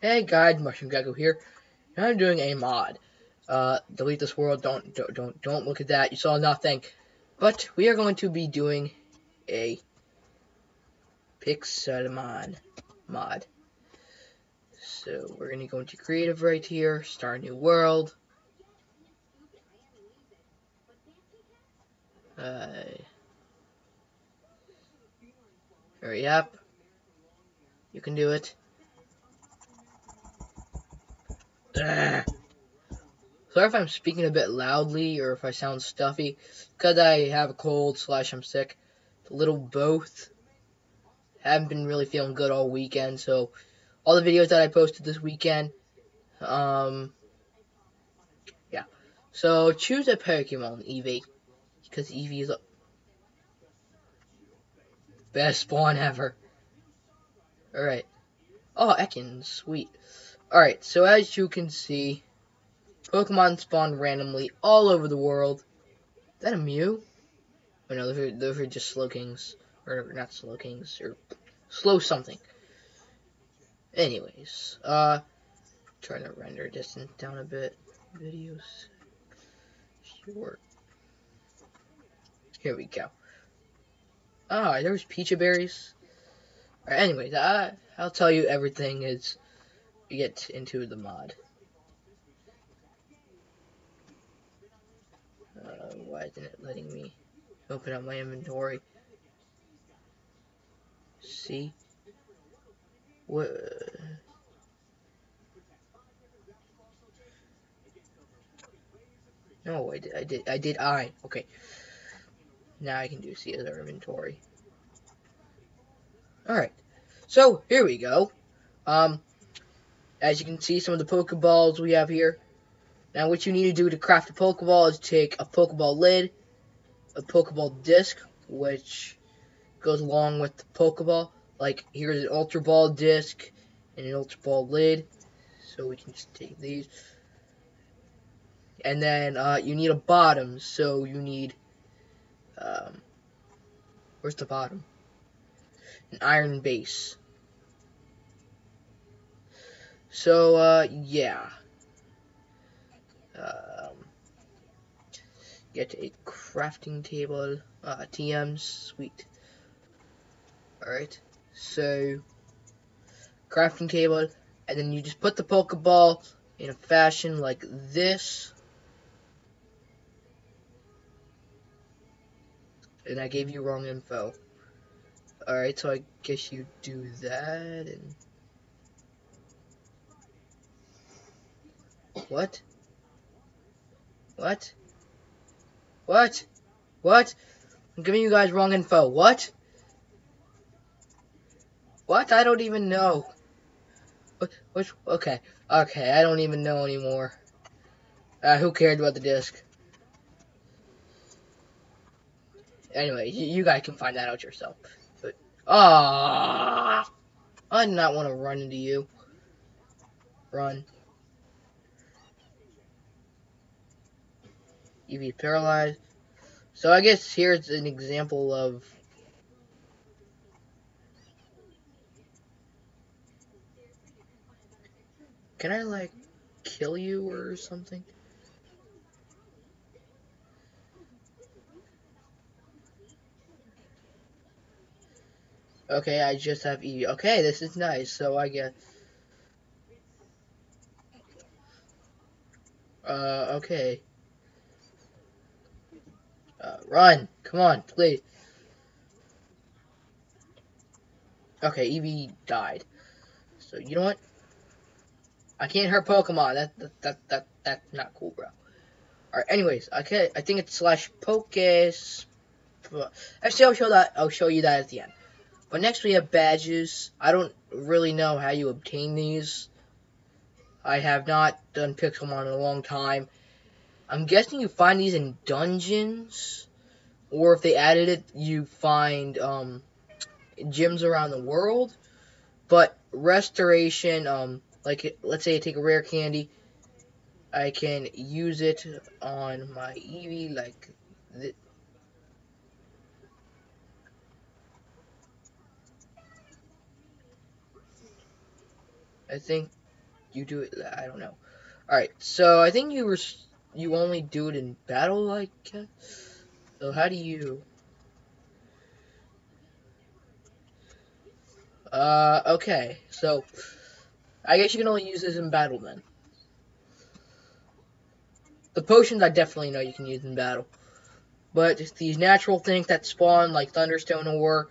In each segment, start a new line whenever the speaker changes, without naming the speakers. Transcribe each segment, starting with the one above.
Hey guys, Mushroom Gecko here. I'm doing a mod. Uh, delete this world. Don't don't don't look at that. You saw nothing. But we are going to be doing a Pixelmon mod. So we're gonna go into creative right here. Start a new world. Uh, hurry up. You can do it. Sorry if I'm speaking a bit loudly or if I sound stuffy, because I have a cold slash I'm sick. A little both. Haven't been really feeling good all weekend, so all the videos that I posted this weekend, um, yeah. So choose a Pokemon, Eevee, because Eevee is the best spawn ever. Alright. Oh, Ekans, sweet. Alright, so as you can see, Pokemon spawn randomly all over the world. Is that a Mew? Oh no, those are, those are just Slowkings. Or not Slowkings, or Slow something. Anyways, uh, trying to render distance down a bit. Videos. Sure. Here we go. Ah, there's Pecha Berries. Anyways, I, I'll tell you everything we get into the mod. Uh, why isn't it letting me open up my inventory? See? What? No, I did, I did, I did, I. Okay. Now I can do see other inventory. Alright. So, here we go. Um, as you can see, some of the Pokeballs we have here. Now, what you need to do to craft a Pokeball is take a Pokeball lid, a Pokeball disc, which goes along with the Pokeball. Like, here's an Ultra Ball disc and an Ultra Ball lid. So we can just take these. And then uh, you need a bottom, so you need... Um, where's the bottom? An iron base. So, uh, yeah. Um, get a crafting table. Uh, TMs, sweet. Alright, so, crafting table, and then you just put the Pokeball in a fashion like this. And I gave you wrong info. Alright, so I guess you do that, and... What? What? What? What? I'm giving you guys wrong info. What? What? I don't even know. Which? Okay. Okay, I don't even know anymore. Uh, who cared about the disc? Anyway, you, you guys can find that out yourself. But, ah, I do not want to run into you. Run. Be paralyzed. So I guess here's an example of Can I like kill you or something? Okay, I just have Eevee. Okay, this is nice. So I get. Uh, okay. Uh, run! Come on, please. Okay, Eevee died. So, you know what? I can't hurt Pokemon. That, that, that, that that's not cool, bro. Alright, anyways, okay, I think it's slash Pokes. Actually, I'll show that. I'll show you that at the end. But next we have badges. I don't really know how you obtain these. I have not done Pixelmon in a long time. I'm guessing you find these in dungeons, or if they added it, you find um, gyms around the world. But restoration, um, like let's say I take a rare candy, I can use it on my Eevee like. I think you do it? I don't know. Alright, so I think you were you only do it in battle, like. So how do you? Uh, okay. So, I guess you can only use this in battle then. The potions I definitely know you can use in battle. But these natural things that spawn, like Thunderstone or...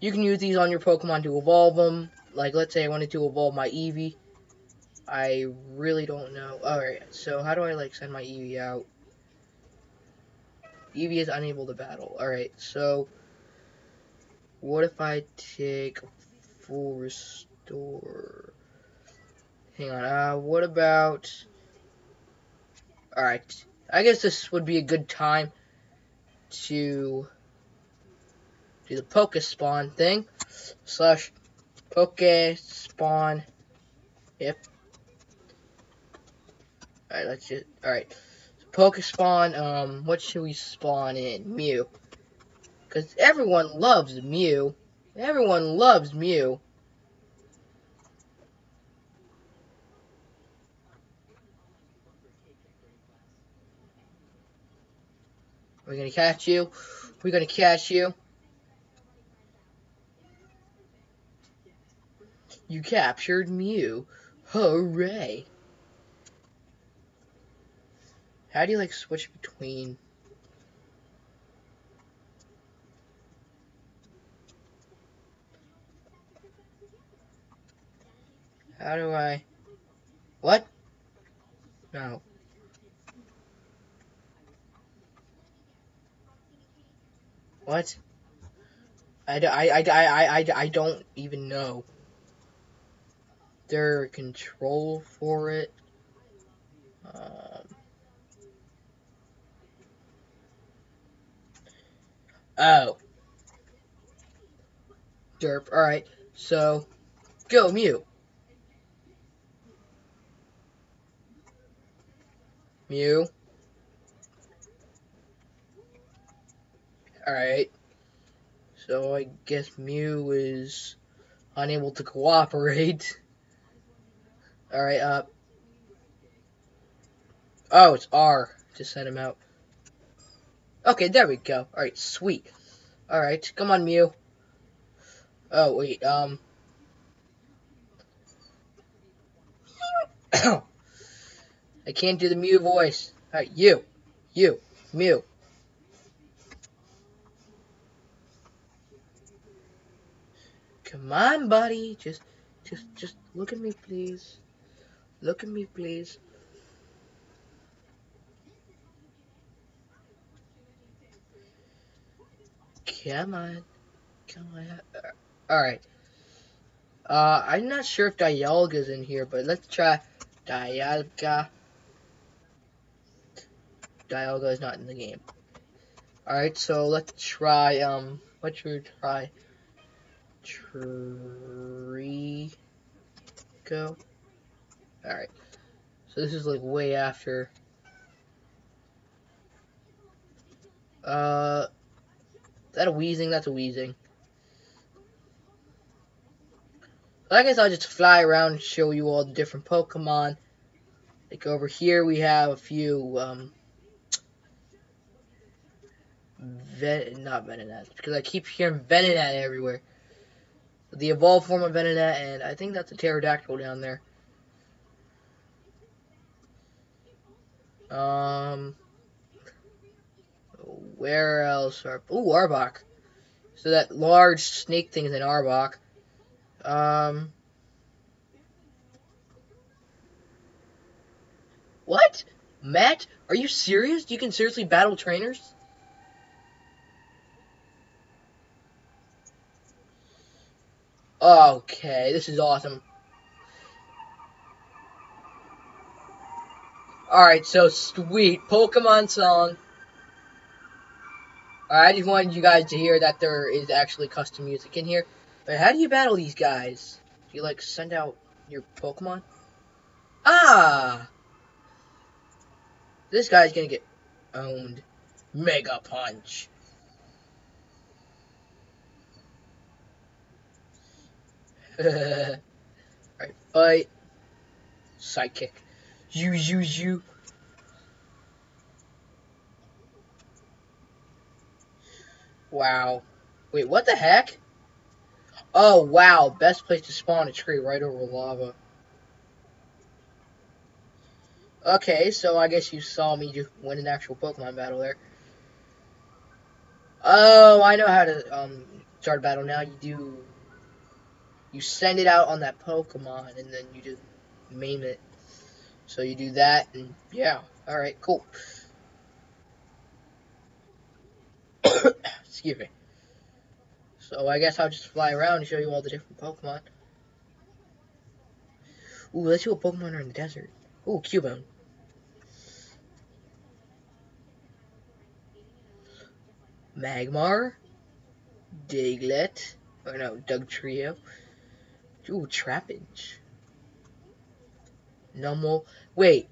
you can use these on your Pokemon to evolve them. Like, let's say I wanted to evolve my Eevee. I really don't know. Alright, so how do I, like, send my Eevee out? Eevee is unable to battle. Alright, so... What if I take full restore? Hang on, uh, what about... Alright, I guess this would be a good time to do the Poke Spawn thing. Slash Poke Spawn. Yep. Alright, let's just. Alright. So Poke Spawn, um, what should we spawn in? Mew. Because everyone loves Mew. Everyone loves Mew. We're gonna catch you. We're gonna catch you. You captured Mew. Hooray. How do you like switch between How do I What? No. What? I, I, I, I, I, I don't even know. There control for it. Um, oh. Derp. Alright. So, go Mew. Mew. Alright. So I guess Mew is unable to cooperate. Alright, uh. Oh, it's R to send him out. Okay, there we go. Alright, sweet. Alright, come on, Mew. Oh, wait, um. I can't do the Mew voice. Alright, you. You. Mew. Come on, buddy. Just, just, just look at me, please. Look at me, please. Come on. Come on. Alright. Uh, I'm not sure if Dialga's in here, but let's try Dialga. Dialga is not in the game. Alright, so let's try, um, what should we try? tree go? Alright. So this is like way after. Uh, that a Weezing? That's a Weezing. I guess I'll just fly around and show you all the different Pokemon. Like over here we have a few, um, Ven not Venonat, because I keep hearing Venonat everywhere the evolved form of Venonat, and I think that's a pterodactyl down there. Um, where else are? Ooh, Arbok. So that large snake thing is in Arbok. Um, what? Matt, are you serious? You can seriously battle trainers? Okay, this is awesome. Alright, so sweet. Pokemon song. I just wanted you guys to hear that there is actually custom music in here. But how do you battle these guys? Do you, like, send out your Pokemon? Ah! This guy's gonna get owned. Mega Punch. Alright, fight. Sidekick. You, you, you. Wow. Wait, what the heck? Oh, wow. Best place to spawn a tree right over lava. Okay, so I guess you saw me win an actual Pokemon battle there. Oh, I know how to um, start a battle now. You do... You send it out on that Pokemon, and then you just maim it. So you do that, and yeah. Alright, cool. Excuse me. So I guess I'll just fly around and show you all the different Pokemon. Ooh, let's see what Pokemon are in the desert. Ooh, Cubone. Magmar. Diglett. Or no, Dugtrio. Ooh, Trapinch. Numel. Wait.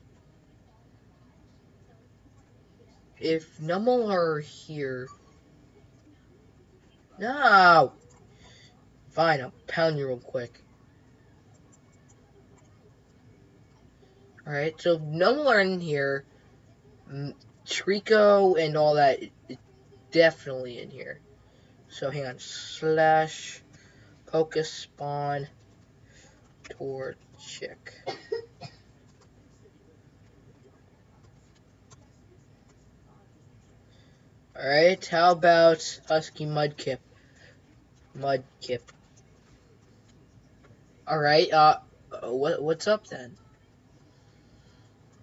If Numel are here... No! Fine, I'll pound you real quick. Alright, so Numel are in here. Treecko and all that definitely in here. So hang on. Slash focus, spawn, Pokespawn Torchic. Alright, how about Husky Mudkip? Mudkip. Alright, uh, what, what's up then?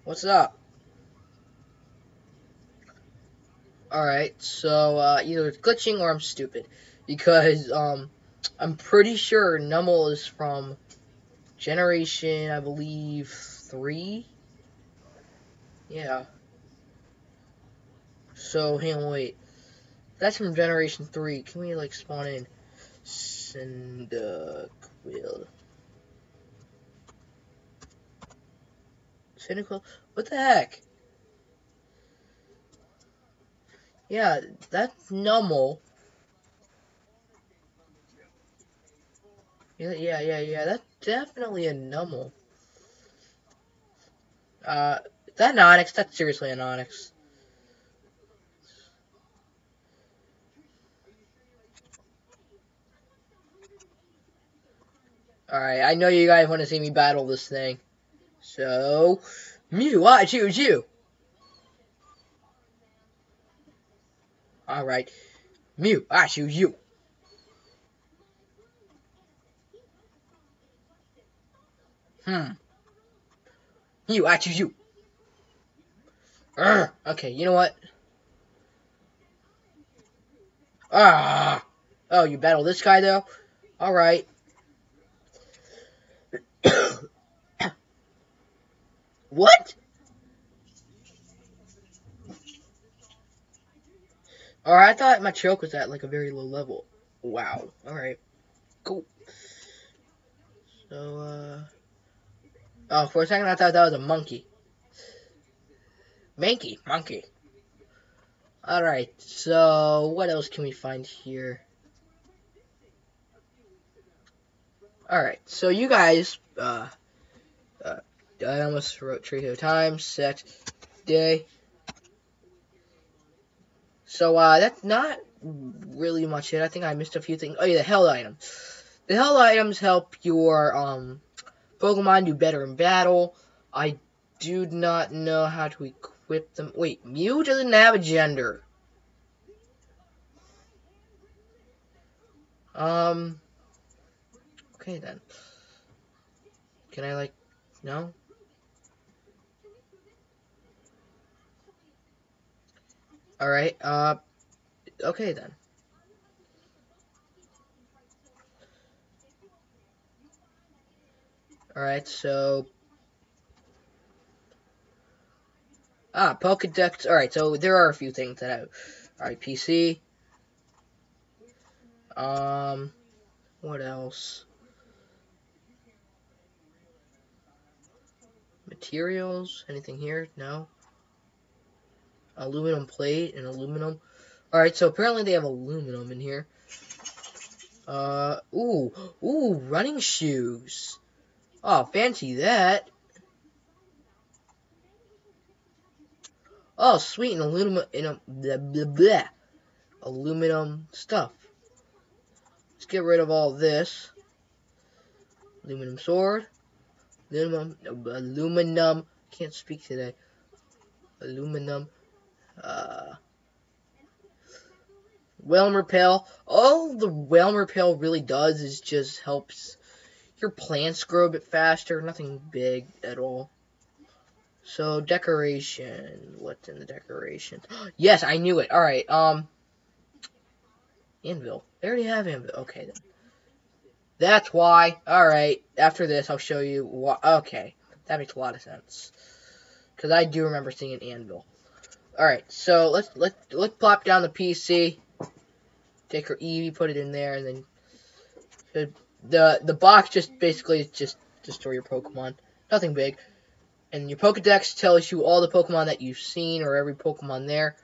What's up? Alright, so, uh, either it's glitching or I'm stupid. Because, um, I'm pretty sure Numel is from Generation, I believe, 3? Yeah. So, hang on, wait. That's from Generation 3. Can we, like, spawn in Cyndaquil? Cyndaquil? What the heck? Yeah, that's Numel. Yeah, yeah, yeah, yeah. That's definitely a Numel. Uh, that an Onix? That's seriously an Onix. Alright, I know you guys want to see me battle this thing. So, Mew, I choose you. Alright. Mew, I choose you. Hmm. You, I choose you. Urgh. Okay, you know what? Ah. Oh, you battle this guy, though? Alright. What? Alright, I thought my choke was at, like, a very low level. Wow. Alright. Cool. So, uh... Oh, for a second I thought that was a monkey. Monkey, monkey. Alright, so what else can we find here? Alright, so you guys, uh, I almost wrote Trio time, set, day. So, uh, that's not really much it. I think I missed a few things. Oh, yeah, the hell items. The hell items help your, um, Pokemon do better in battle. I do not know how to equip them. Wait, Mew doesn't have a gender. Um, okay then. Can I, like, no? Alright, uh, okay then. Alright, so... Ah, Pokedex. Alright, so there are a few things that have... Alright, PC. Um, what else? Materials? Anything here? No aluminum plate and aluminum. Alright, so apparently they have aluminum in here. Uh, ooh, ooh, running shoes. Oh, fancy that. Oh, sweet, and aluminum, and, um, blah, blah, blah. aluminum stuff. Let's get rid of all this. Aluminum sword. Aluminum, aluminum, can't speak today. Aluminum uh, Wailmer Pail. All the Wailmer Pail really does is just helps your plants grow a bit faster. Nothing big at all. So decoration. What's in the decoration? yes, I knew it. All right. Um, anvil. They already have anvil. Okay then. That's why. All right. After this, I'll show you. Why. Okay, that makes a lot of sense. Because I do remember seeing an anvil. All right. So let's let let's plop down the PC. Take her Eevee, put it in there, and then the the, box just basically just store your Pokemon. Nothing big. And your Pokedex tells you all the Pokemon that you've seen or every Pokemon there.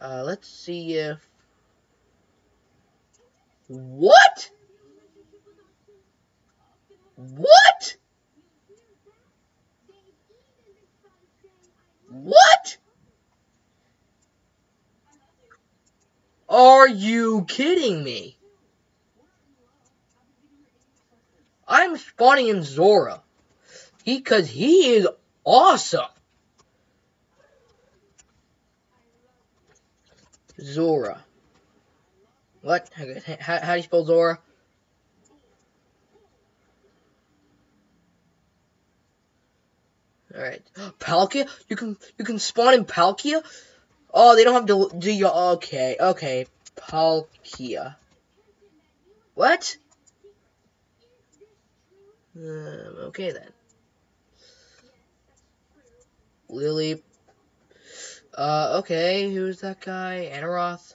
Uh, let's see if... What? What? What? Are you kidding me? I'm spawning in Zora. He, cause he is awesome. Zora. What? How, how do you spell Zora? Alright. Palkia? You can you can spawn in Palkia? Oh, they don't have to do your. okay, okay. Palkia. What? Uh, okay then. Lily. Uh, okay, who's that guy? Anorith?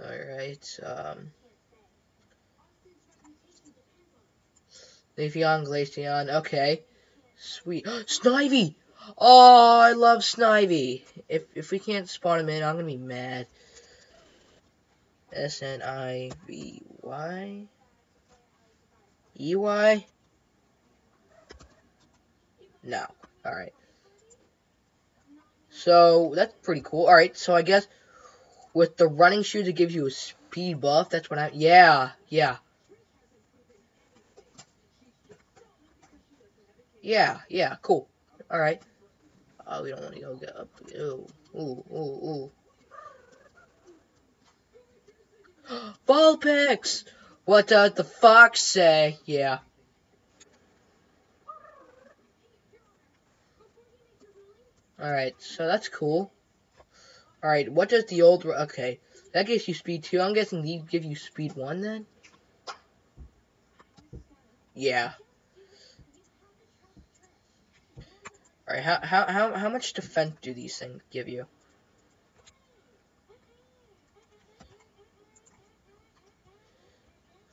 Alright, um... Leafeon, Glaceon, okay. Sweet. Snivy! Oh, I love Snivy. If if we can't spawn him in, I'm gonna be mad. S N I V Y E Y. No. All right. So that's pretty cool. All right. So I guess with the running shoes, it gives you a speed buff. That's what I. Yeah. Yeah. Yeah. Yeah. Cool. All right. Oh, we don't want to go get up. Ooh. Ooh. Ooh. Ooh. Vulpix! What does the fox say? Yeah. Alright, so that's cool. Alright, what does the old... Okay, that gives you speed 2. I'm guessing these give you speed 1 then? Yeah. Alright, how, how, how, how much defense do these things give you?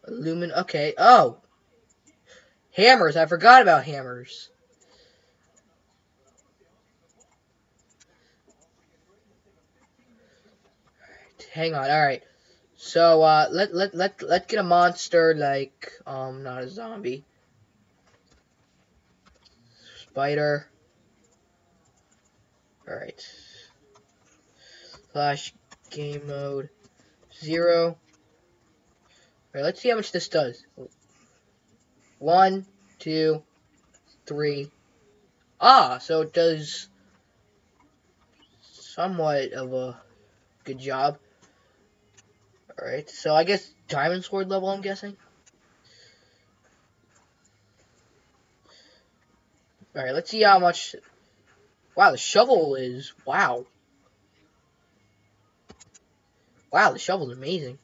Lumen. Okay. Oh. Hammers. I forgot about hammers. hang on. All right. So uh, let let let let's get a monster like um not a zombie. Spider. All right. Slash game mode zero. Alright, let's see how much this does. One, two, three. Ah, so it does somewhat of a good job. Alright, so I guess Diamond Sword level, I'm guessing. Alright, let's see how much... Wow, the shovel is... Wow. Wow, the shovel's amazing.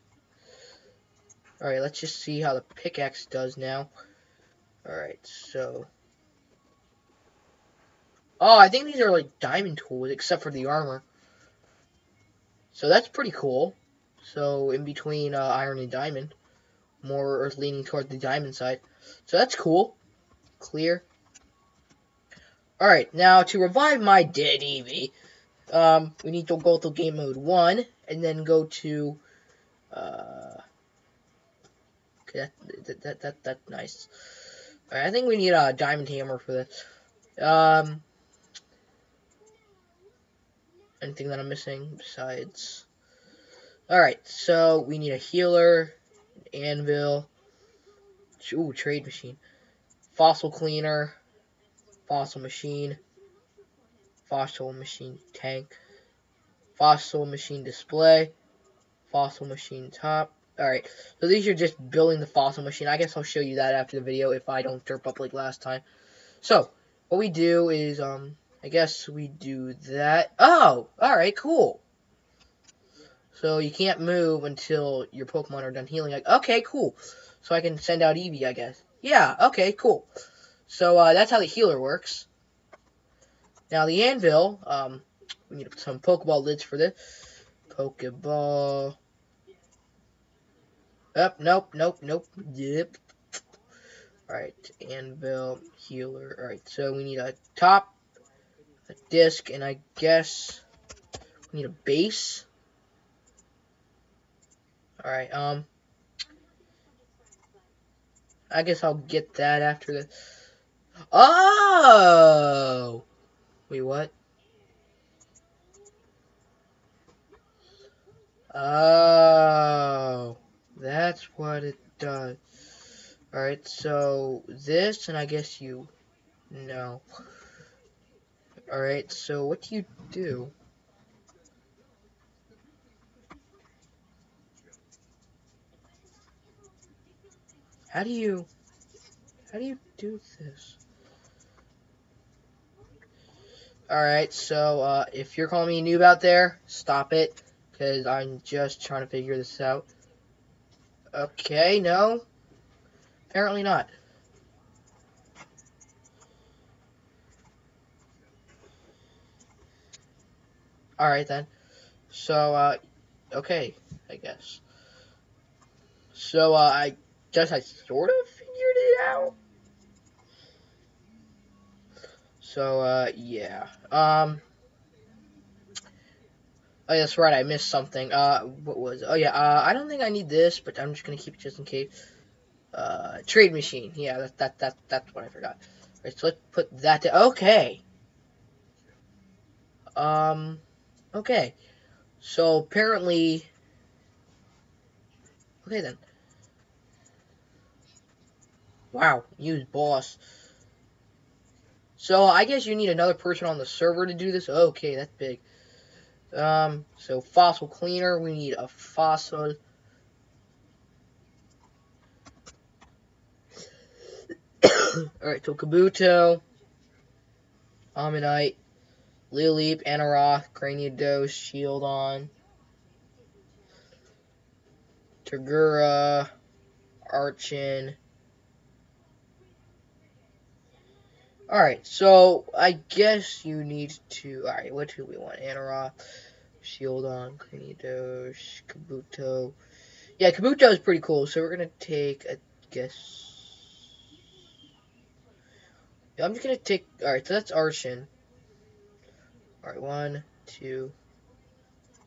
Alright, let's just see how the pickaxe does now. Alright, so... Oh, I think these are like diamond tools, except for the armor. So that's pretty cool. So, in between uh, iron and diamond. More leaning toward the diamond side. So that's cool. Clear. Alright, now to revive my dead Eevee, um, we need to go to game mode 1, and then go to, uh, that, that, that, that, that's nice. Right, I think we need a diamond hammer for this. Um, anything that I'm missing besides. Alright, so we need a healer, anvil, ooh, trade machine, fossil cleaner, fossil machine, fossil machine tank, fossil machine display, fossil machine top. Alright, so these are just building the fossil machine. I guess I'll show you that after the video if I don't derp up like last time. So, what we do is, um, I guess we do that. Oh, alright, cool. So you can't move until your Pokemon are done healing. Like, okay, cool. So I can send out Eevee, I guess. Yeah, okay, cool. So uh, that's how the healer works. Now the anvil, um, we need some Pokeball lids for this. Pokeball. Up, nope, nope, nope. Yep. Alright, anvil, healer. Alright, so we need a top, a disc, and I guess we need a base. Alright, um, I guess I'll get that after the, oh, wait, what? Oh, that's what it does. Alright, so this, and I guess you, no. Alright, so what do you do? How do you... How do you do this? Alright, so, uh, if you're calling me a noob out there, stop it. Because I'm just trying to figure this out. Okay, no. Apparently not. Alright then. So, uh, okay, I guess. So, uh, I guess I sort of figured it out. So, uh, yeah. Um, oh, that's right, I missed something. Uh, what was, oh yeah, uh, I don't think I need this, but I'm just gonna keep it just in case. Uh, trade machine, yeah, that, that, that, that's what I forgot. Alright, so let's put that to, okay. Um, okay. So, apparently, okay then. Wow, use boss. So I guess you need another person on the server to do this. Okay, that's big. Um, so fossil cleaner, we need a fossil. Alright, so Kabuto, Omanyte, Lileep, Anorith, Cranidos, Shieldon, Tirtouga, Archen, Alright, so I guess you need to. Alright, what do we want? Anorith, Shieldon, Cranidos, Kabuto. Yeah, Kabuto is pretty cool, so we're gonna take, I guess. I'm just gonna take. Alright, so that's Archen. Alright, one, two.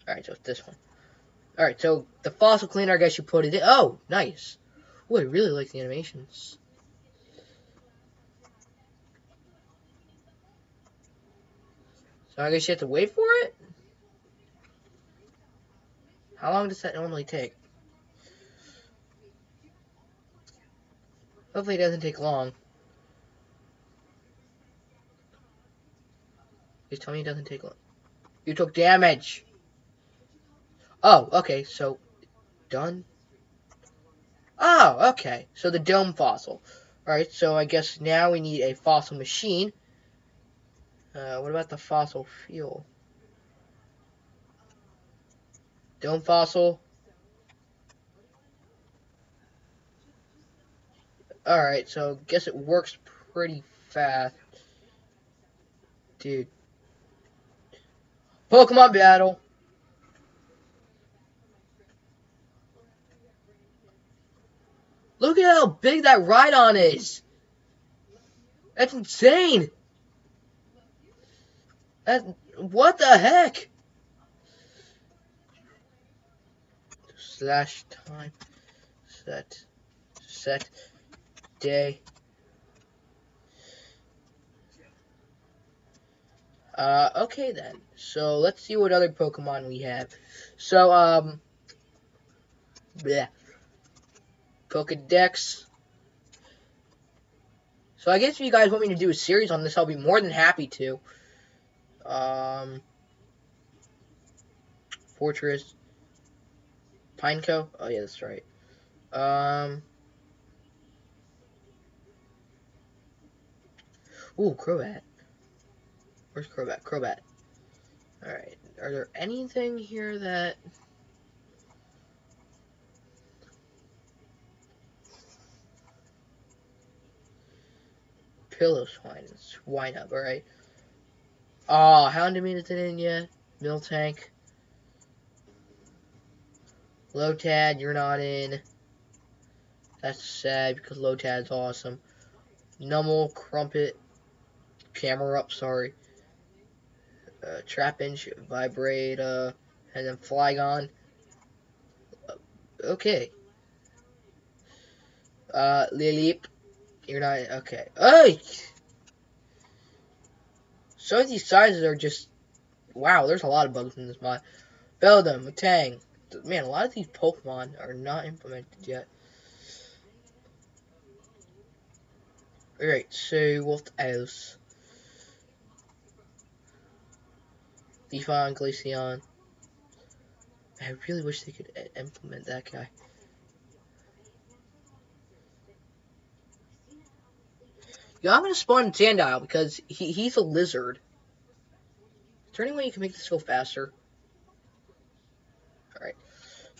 Alright, so it's this one. Alright, so the fossil cleaner, I guess you put it in. Oh, nice. Oh, I really like the animations. So I guess you have to wait for it? How long does that normally take? Hopefully it doesn't take long. Please tell me it doesn't take long. You took damage! Oh, okay, so... Done? Oh, okay. So the dome fossil. Alright, so I guess now we need a fossil machine. Uh, what about the fossil fuel? Dome fossil. Alright, so guess it works pretty fast. Dude. Pokemon battle. Look at how big that Rhydon is. That's insane. That, what the heck? Slash time set set day. Uh, okay then. So let's see what other Pokemon we have. So, um, yeah. Pokedex. So I guess if you guys want me to do a series on this, I'll be more than happy to. Um, Forretress. Pineco? Oh yeah, that's right. Um, ooh, Crobat. Where's Crobat? Crobat. Alright. Are there anything here that... Piloswine, swine up, alright. Oh, Houndoom isn't in yet. Miltank. Lotad, you're not in. That's sad because Lotad's awesome. Numel, Crumpet, Camerupt, sorry. Uh, Trapinch, Vibrava, uh, and then Flygon. Uh, okay. Uh, Lileep, you're not, okay. Hey! Some of these sizes are just, wow, there's a lot of bugs in this mod. Beldum, Tang, man, a lot of these Pokemon are not implemented yet. Alright, so what else? Leafeon, Glaceon. I really wish they could eh, implement that guy. I'm gonna spawn Sandile because he, he's a lizard. Is there any way you can make this go faster? Alright.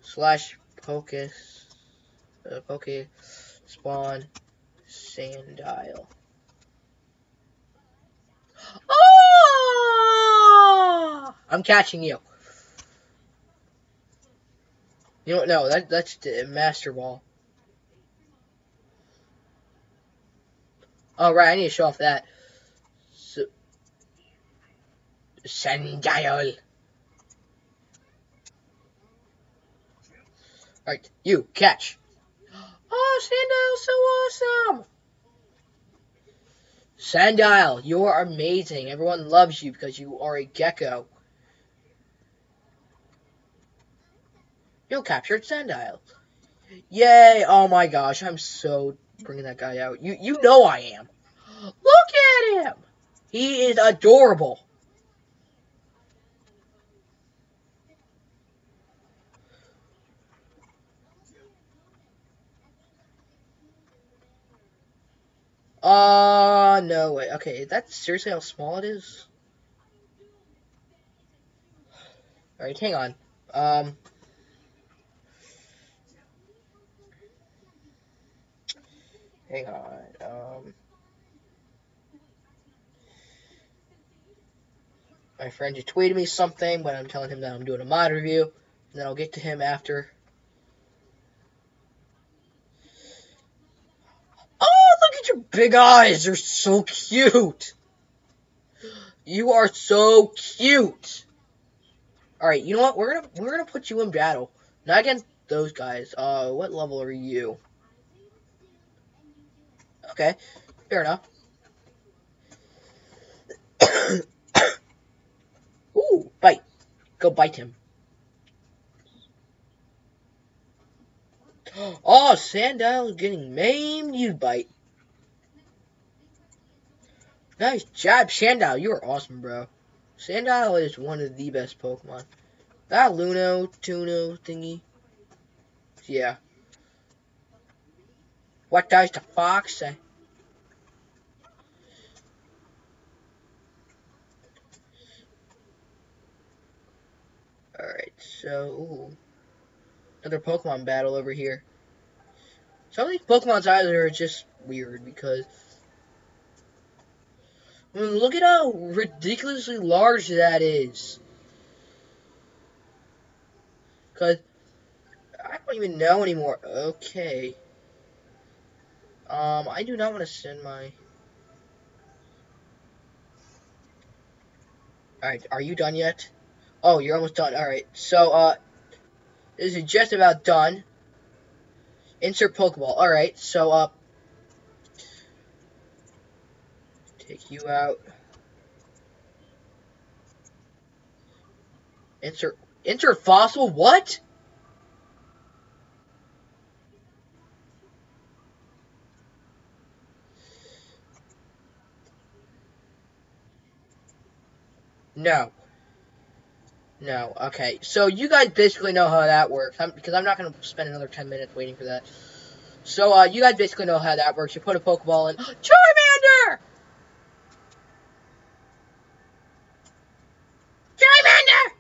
Slash focus. Uh, poke spawn Sandile. Oh! I'm catching you. You don't know that that's the master ball. Oh right, I need to show off that. So, Sandile. Alright, you, catch. Oh, Sandile's so awesome! Sandile, you are amazing. Everyone loves you because you are a gecko. You captured Sandile. Yay! Oh my gosh, I'm so bringing that guy out. You you know I am. Look at him! He is adorable. Uh, no way. Okay, that's seriously how small it is? Alright, hang on. Um... Hang on. Um... My friend just tweeted me something, but I'm telling him that I'm doing a mod review. And then I'll get to him after. Oh, look at your big eyes. They're so cute. You are so cute. All right, you know what? We're gonna we're gonna put you in battle, not against those guys. Uh, what level are you? Okay, fair enough. Ooh, bite. Go bite him. Oh, Sandile is getting maimed. You bite. Nice job, Sandile. You are awesome, bro. Sandile is one of the best Pokemon. That Luno, Tuno thingy. Yeah. What does the fox say? Alright, so, ooh. Another Pokemon battle over here. Some of these Pokemon's eyes are just weird because Look at how ridiculously large that is. Because I don't even know anymore. Okay. Um, I do not want to send my... Alright, are you done yet? Oh, you're almost done. Alright, so, uh, this is just about done. Insert Pokeball. Alright, so, uh, Take you out. Insert insert fossil. What? No. No. Okay. So you guys basically know how that works. I'm, because I'm not going to spend another 10 minutes waiting for that. So uh, you guys basically know how that works. You put a Pokeball in. Charmander! Charmander!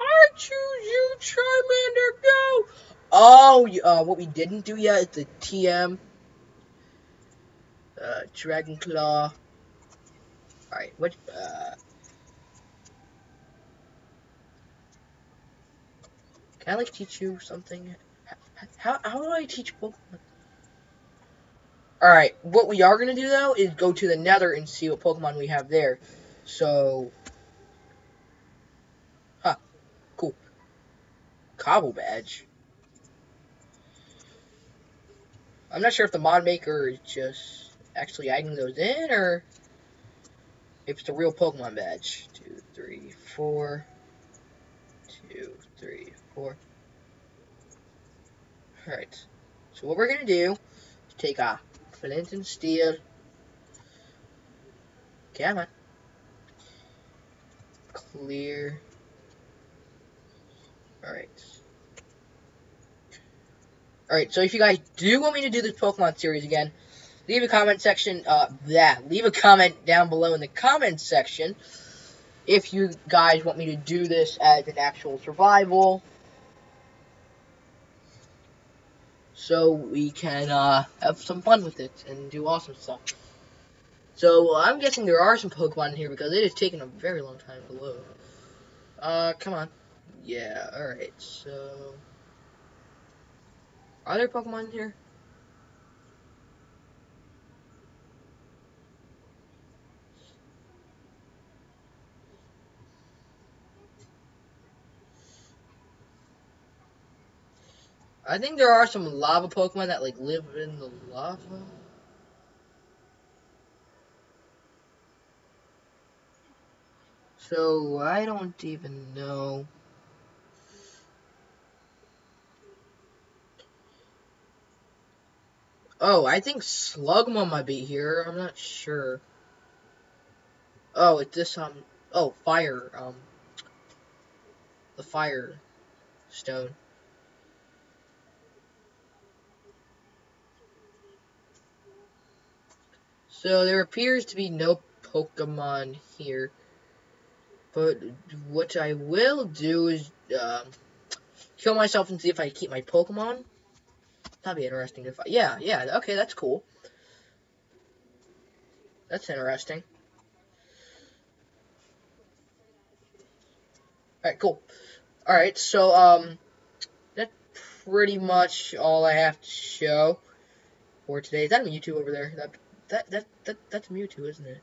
I choose you, Charmander, go! Oh, uh, what we didn't do yet is the TM. Uh, Dragon Claw. Alright, what, uh... Can I, like, teach you something? How, how do I teach Pokemon? Alright, what we are going to do, though, is go to the nether and see what Pokemon we have there. So... Huh. Cool. Cobble Badge. I'm not sure if the mod maker is just actually adding those in, or if it's a real Pokemon badge. Two, three, four. Two, three, Alright. So what we're gonna do is take a flint and steel. Come on. Clear. Alright. Alright, so if you guys do want me to do this Pokemon series again, leave a comment section, uh, that, leave a comment down below in the comment section if you guys want me to do this as an actual survival. So we can, uh, have some fun with it and do awesome stuff. So, I'm guessing there are some Pokemon in here because it has taken a very long time to load. Uh, come on. Yeah, alright, so... Are there Pokemon in here? I think there are some lava Pokemon that like live in the lava. So I don't even know. Oh, I think Slugma might be here. I'm not sure. Oh, it's this um. Oh, fire. Um. The fire stone. So there appears to be no Pokemon here. But what I will do is uh, kill myself and see if I keep my Pokemon. That'd be interesting if I, yeah, yeah, okay, that's cool. That's interesting. Alright, cool. Alright, so, um, that's pretty much all I have to show for today. Is that a Mewtwo over there? That that that that that's Mewtwo, isn't it?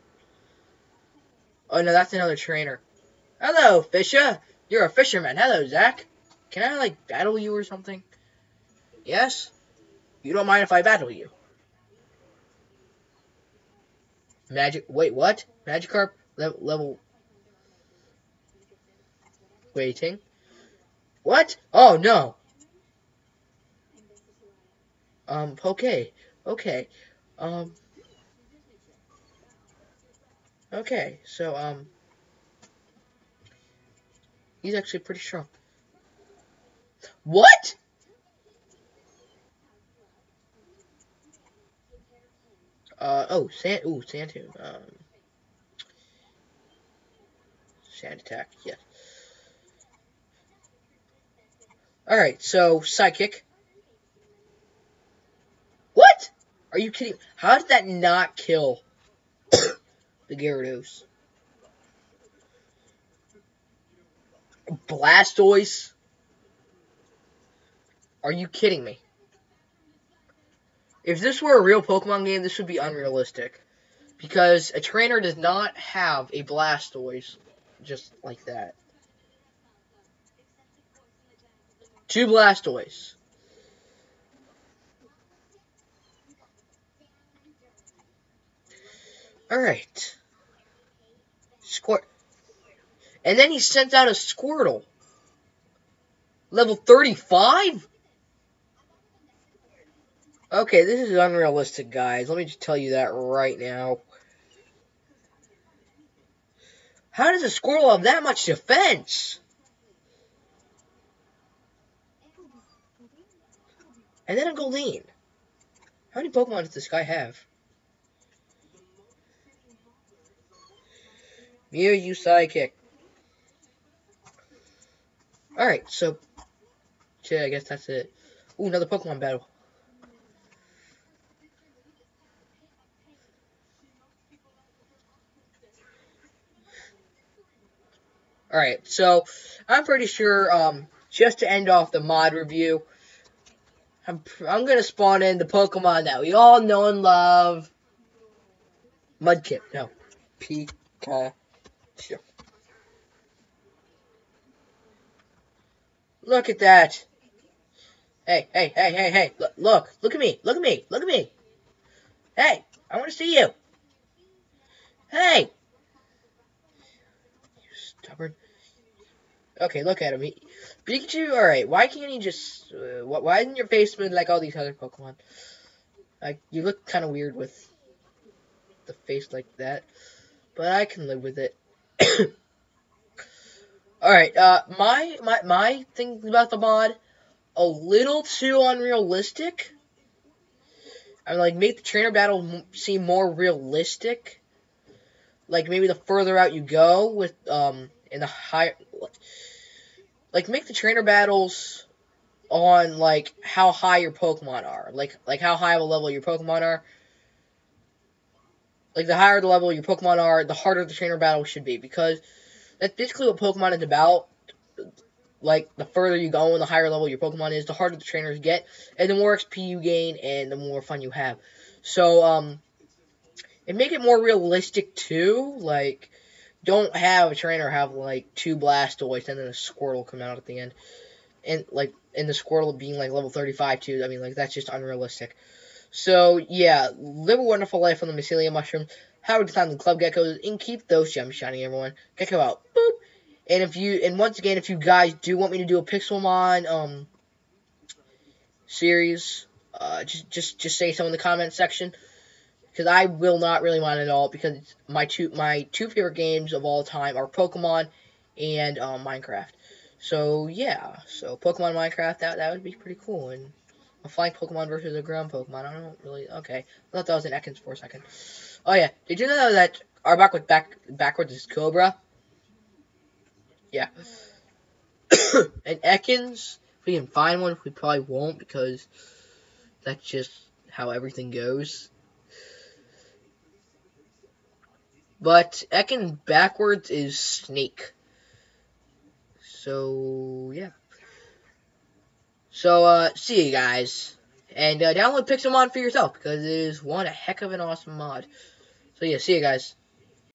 Oh no, that's another trainer. Hello, Fisher. You're a fisherman. Hello, Zach. Can I like battle you or something? Yes. You don't mind if I battle you? Magic. Wait, what? Magikarp level level. Waiting. What? Oh no. Um. Okay. Okay. Um. Okay, so, um, he's actually pretty strong. What? Uh, oh, Sand, ooh, Sandtomb, um, Sand Attack, yes. Alright, so, Psychic. What? Are you kidding? How did that not kill? The Gyarados. Blastoise? Are you kidding me? If this were a real Pokemon game, this would be unrealistic. Because a trainer does not have a Blastoise just like that. Two Blastoise. Alright. Squirt. And then he sends out a Squirtle. Level 35? Okay, this is unrealistic, guys. Let me just tell you that right now. How does a Squirtle have that much defense? And then a Goldeen. How many Pokemon does this guy have? Mew, use Psychic. Alright, so... Yeah, I guess that's it. Ooh, another Pokemon battle. Alright, so I'm pretty sure, um, just to end off the mod review, I'm, I'm gonna spawn in the Pokemon that we all know and love. Mudkip, no. Pikachu. Look at that. Hey, hey, hey, hey, hey. Look, look, look at me. Look at me. Look at me. Hey, I want to see you. Hey. You stubborn. Okay, look at him. He, Pikachu, alright, why can't he just... Uh, why isn't your face like all these other Pokemon? Like, you look kind of weird with the face like that. But I can live with it. Alright, uh, my, my, my thing about the mod, a little too unrealistic. I mean, like, make the trainer battle seem more realistic. Like, maybe the further out you go with, um, in the higher like make the trainer battles on like how high your Pokemon are, like like how high of a level your Pokemon are. Like the higher the level your Pokemon are, the harder the trainer battle should be because that's basically what Pokemon is about. Like the further you go and the higher level your Pokemon is, the harder the trainers get, and the more XP you gain and the more fun you have. So um, and make it more realistic too, like don't have a trainer have like two Blastoise and then a Squirtle come out at the end. And like and the Squirtle being like level 35 too. I mean like that's just unrealistic. So yeah, live a wonderful life on the Mycelium mushroom. Have a good time with the Club Geckos and keep those gems shining, everyone. Gecko out. Boop. And if you and once again, if you guys do want me to do a Pixelmon um series, uh, just just just say so in the comment section because I will not really mind at all because my two my two favorite games of all time are Pokemon and um, Minecraft. So yeah, so Pokemon Minecraft that that would be pretty cool and a flying Pokemon versus a ground Pokemon. I don't really okay. I thought that was an Ekans for a second. Oh yeah, did you know that Arbok with back backwards is Cobra? Yeah. and Ekans, if we can find one, we probably won't because that's just how everything goes. But Ekans backwards is snake. So, yeah. So, uh, see you guys. And uh, download Pixelmon for yourself, because it is one heck of an awesome mod. So, yeah, see you guys.